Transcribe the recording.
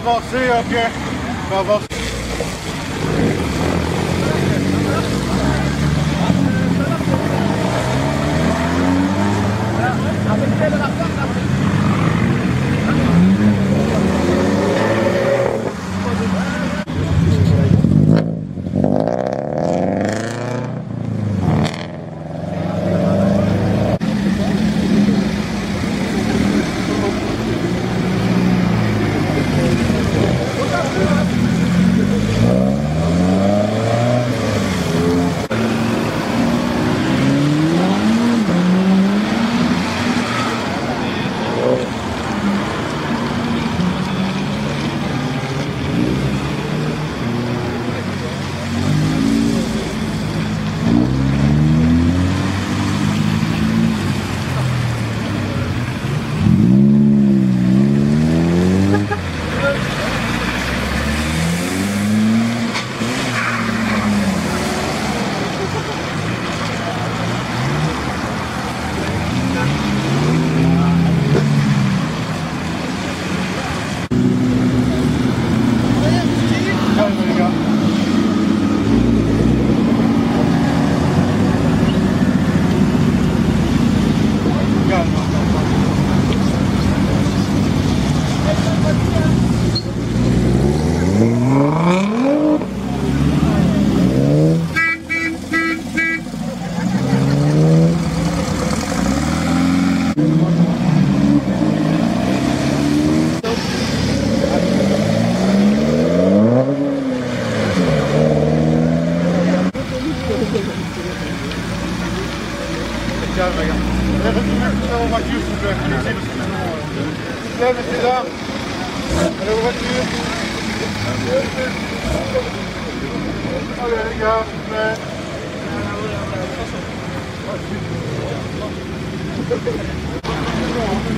pra você, ok? Pra você. Olha, legal, né? Olha, legal.